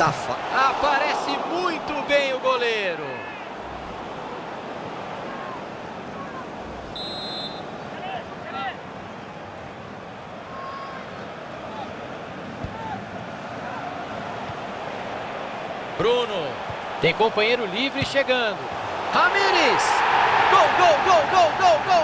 Tá fa... Aparece muito bem o goleiro. Bruno. Tem companheiro livre chegando. Ramires. Gol, gol, gol, gol, gol, gol.